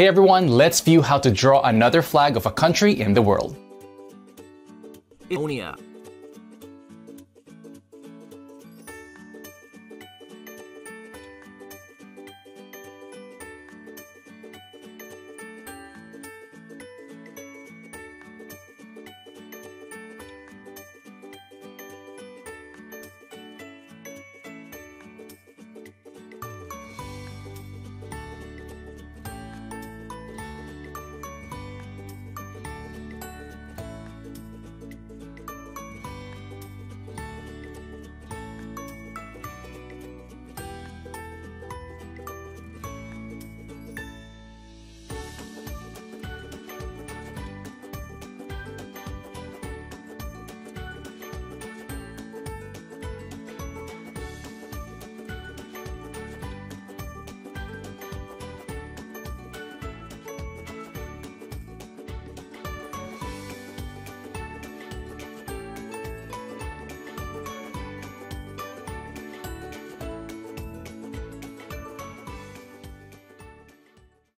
Hey everyone, let's view how to draw another flag of a country in the world. Estonia